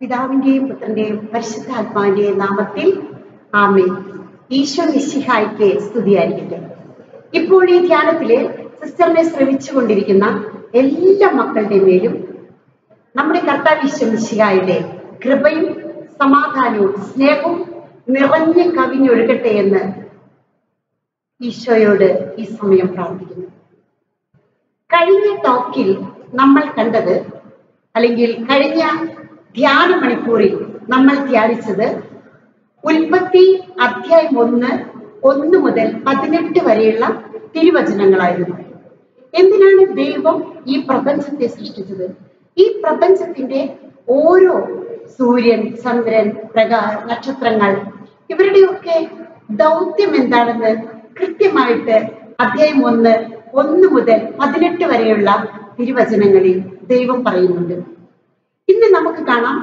പിതാവിന്റെയും പുത്രന്റെയും പരിശുദ്ധാത്മാവിന്റെയും നാമത്തിൽ ആമേ ഈശോ നിശിഹായ്ക്ക് സ്തുതിയായിരിക്കട്ടെ. ഇപ്പോൾ ഈ ധ്യാനത്തിൽ സിസ്റ്ററിനെ ശ്രമിച്ചുകൊണ്ടിരിക്കുന്ന എല്ലാ മക്കളുടെ മേലും നമ്മുടെ കർത്താവ് ഈശോ നിശിഹായുടെ കൃപയും സമാധാനവും സ്നേഹവും നിറഞ്ഞ് കവിഞ്ഞൊഴുകട്ടെ എന്ന് ഈശോയോട് ഈ സമയം പ്രാർത്ഥിക്കുന്നു. കഴിഞ്ഞ ടോക്കിൽ നമ്മൾ കണ്ടത് അല്ലെങ്കിൽ കഴിഞ്ഞ ധ്യാന മണിക്കൂറിൽ നമ്മൾ ധ്യാനിച്ചത് ഉൽപ്പത്തി അധ്യായം ഒന്ന് ഒന്ന് മുതൽ പതിനെട്ട് വരെയുള്ള തിരുവചനങ്ങളായിരുന്നു. എന്തിനാണ് ദൈവം ഈ പ്രപഞ്ചത്തെ സൃഷ്ടിച്ചത്? ഈ പ്രപഞ്ചത്തിന്റെ ഓരോ സൂര്യൻ ചന്ദ്രൻ പ്രകാ നക്ഷത്രങ്ങൾ ഇവരുടെയൊക്കെ ദൗത്യം എന്താണെന്ന് കൃത്യമായിട്ട് അധ്യായം ഒന്ന് ഒന്ന് മുതൽ പതിനെട്ട് വരെയുള്ള തിരുവചനങ്ങളിൽ ദൈവം പറയുന്നുണ്ട്. കാണാം.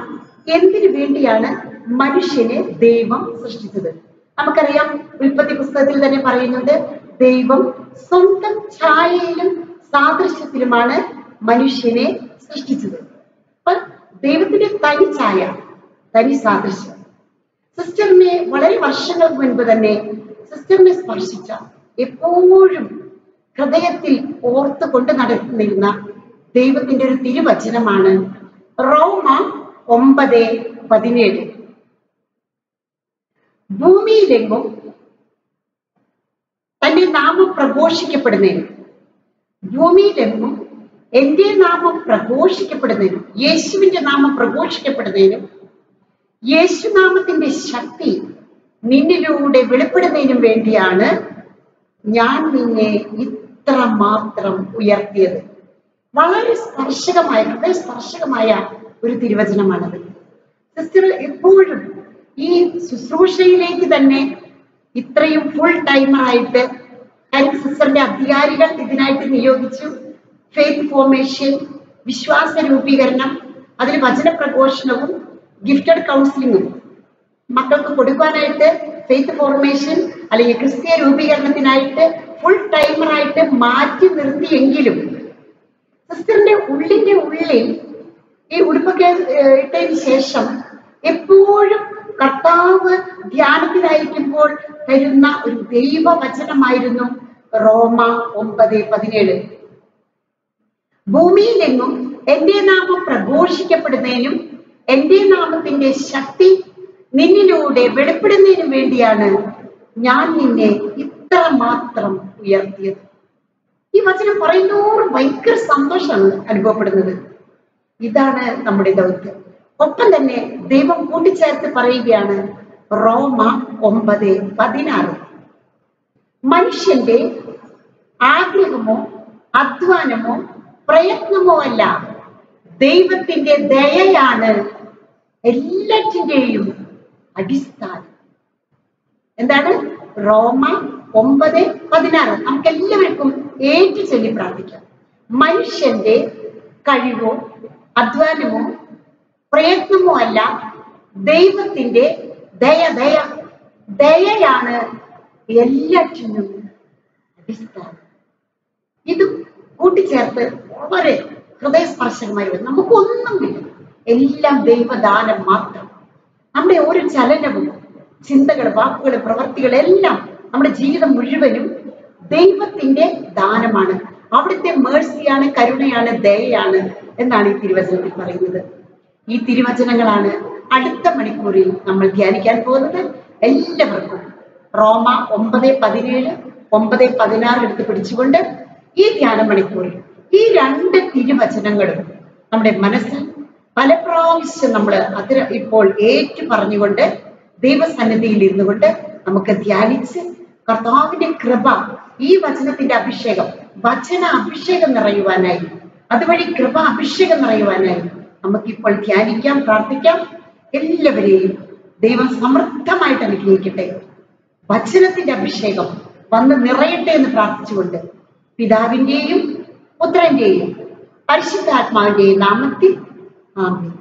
എന്തിനു വേണ്ടിയാണ് മനുഷ്യനെ ദൈവം സൃഷ്ടിച്ചത്? നമുക്കറിയാം ഉൽപ്പത്തി പുസ്തകത്തിൽ തന്നെ പറയുന്നുണ്ട് ദൈവം സ്വന്തം ഛായയിലും സാദൃശ്യത്തിലുമാണ് മനുഷ്യനെ സൃഷ്ടിച്ചത്. അപ്പൊ ദൈവത്തിന്റെ തനി ഛായ തനി സാദൃശ്യം. സിസ്റ്ററിനെ വളരെ വർഷങ്ങൾക്ക് മുൻപ് തന്നെ സിസ്റ്ററിനെ സ്പർശിച്ച എപ്പോഴും ഹൃദയത്തിൽ ഓർത്തുകൊണ്ട് നടന്നിരുന്ന ദൈവത്തിന്റെ ഒരു തിരുവചനമാണ് റോമ ഒമ്പത് പതിനേഴ്. ഭൂമിയിലെങ്ങും തന്റെ നാമം പ്രഘോഷിക്കപ്പെടുന്നതിനും ഭൂമിയിലെങ്ങും എന്റെ നാമം പ്രഘോഷിക്കപ്പെടുന്നതിനും യേശുവിന്റെ നാമം പ്രഘോഷിക്കപ്പെടുന്നതിനും യേശുനാമത്തിന്റെ ശക്തി നിന്നിലൂടെ വെളിപ്പെടുന്നതിനും വേണ്ടിയാണ് ഞാൻ നിന്നെ ഇത്ര മാത്രം ഉയർത്തിയത്. വളരെ സ്പർശകമായ ഹൃദയ സ്പർശകമായ ഒരു തിരുവചനമാണത്. സിസ്റ്റർ എപ്പോഴും ഈ ശുശ്രൂഷയിലേക്ക് തന്നെ ഇത്രയും ഫുൾ ടൈമറായിട്ട് കാര്യം സിസ്റ്ററിന്റെ അധികാരികൾ ഇതിനായിട്ട് നിയോഗിച്ചു. ഫെയ്ത്ത് ഫോർമേഷൻ വിശ്വാസ രൂപീകരണം അതിൽ വചന പ്രഘോഷണവും ഗിഫ്റ്റഡ് കൗൺസിലിങ്ങും മക്കൾക്ക് കൊടുക്കാനായിട്ട് ഫെയ്ത്ത് ഫോർമേഷൻ അല്ലെങ്കിൽ ക്രിസ്തീയ രൂപീകരണത്തിനായിട്ട് ഫുൾ ടൈമറായിട്ട് മാറ്റി നിർത്തിയെങ്കിലും ഉള്ളിൽ ഈ ഉടുപ്പൊക്കെ ഇട്ടതിന് ശേഷം എപ്പോഴും കർത്താവ് ധ്യാനത്തിലായിരിക്കുമ്പോൾ തരുന്ന ഒരു ദൈവവചനമായിരുന്നു റോമ ഒമ്പത് പതിനേഴ്. ഭൂമിയിലെങ്ങും എന്റെ നാമം പ്രഘോഷിക്കപ്പെടുന്നതിനും എന്റെ നാമത്തിന്റെ ശക്തി നിന്നിലൂടെ വെളിപ്പെടുന്നതിനും വേണ്ടിയാണ് ഞാൻ നിന്നെ ഇത്ര മാത്രം ഉയർത്തിയത്. ഈ വചനം പറയുന്നോറും ഭയങ്കര സന്തോഷമാണ് അനുഭവപ്പെടുന്നത്. ഇതാണ് നമ്മുടെ ദൗത്യം. ഒപ്പം തന്നെ ദൈവം കൂട്ടിച്ചേർത്ത് പറയുകയാണ് റോമ ഒമ്പത് പതിനാറ്. മനുഷ്യന്റെ ആഗ്രഹമോ അധ്വാനമോ പ്രയത്നമോ അല്ല. ദൈവത്തിന്റെ ദയയാണ് എല്ലാറ്റിന്റെയും അടിസ്ഥാനം. എന്താണ്? റോമ ഒമ്പത് പതിനാറ്. നമുക്ക് എല്ലാവർക്കും ഏറ്റു ചൊല്ലി പ്രാർത്ഥിക്കാം. മനുഷ്യന്റെ കഴിവോ അധ്വാനമോ പ്രയത്നമോ അല്ല ദൈവത്തിന്റെ ദയ ദയ ദയയാണ് എല്ലാറ്റിനും അടിസ്ഥാനം. ഇതും കൂട്ടിച്ചേർത്ത് വളരെ ഹൃദയസ്പർശകമായി വരും. നമുക്കൊന്നുമില്ല എല്ലാം ദൈവദാനം മാത്രം. നമ്മുടെ ഓരോ ചലനവും ചിന്തകൾ വാക്കുകൾ പ്രവർത്തികൾ എല്ലാം നമ്മുടെ ജീവിതം മുഴുവനും ദൈവത്തിന്റെ ദാനമാണ്. അവിടുത്തെ മേഴ്സിയാണ് കരുണയാണ് ദയയാണ്. എന്നാണ് ഈ തിരുവചനത്തിൽ പറയുന്നത്. ഈ തിരുവചനങ്ങളാണ് അടുത്ത മണിക്കൂറിൽ നമ്മൾ ധ്യാനിക്കാൻ പോകുന്നത്. എല്ലാവർക്കും റോമ ഒമ്പത് പതിനേഴ് ഒമ്പത് പതിനാറ് എടുത്ത് പിടിച്ചുകൊണ്ട് ഈ ധ്യാന മണിക്കൂറിൽ ഈ രണ്ട് തിരുവചനങ്ങളും നമ്മുടെ മനസ്സിൽ പല പ്രാവശ്യം നമ്മൾ അത് ഇപ്പോൾ ഏറ്റു പറഞ്ഞുകൊണ്ട് ദൈവസന്നിധിയിൽ ഇരുന്നു കൊണ്ട് നമുക്ക് ധ്യാനിച്ച് കർത്താവിന്റെ കൃപ ഈ വചനത്തിന്റെ അഭിഷേകം വചന അഭിഷേകം നിറയുവാനായി അതുവഴി കൃപ അഭിഷേകം നിറയുവാനായി നമുക്കിപ്പോൾ ധ്യാനിക്കാം പ്രാർത്ഥിക്കാം. എല്ലാവരെയും ദൈവം സമൃദ്ധമായിട്ട് അനുഗ്രഹിക്കട്ടെ. വചനത്തിന്റെ അഭിഷേകം വന്ന് നിറയട്ടെ എന്ന് പ്രാർത്ഥിച്ചുകൊണ്ട് പിതാവിന്റെയും പുത്രന്റെയും പരിശുദ്ധാത്മാവിന്റെയും നാമത്തിൽ ആമേൻ.